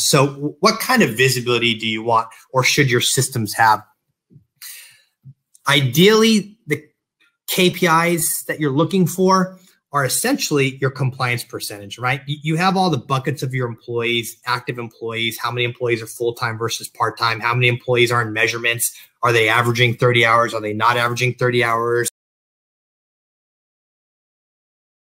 So, what kind of visibility do you want, or should your systems have? Ideally, the KPIs that you're looking for are essentially your compliance percentage, right? You have all the buckets of your employees, active employees, how many employees are full time versus part time, how many employees are in measurements, are they averaging 30 hours, are they not averaging 30 hours?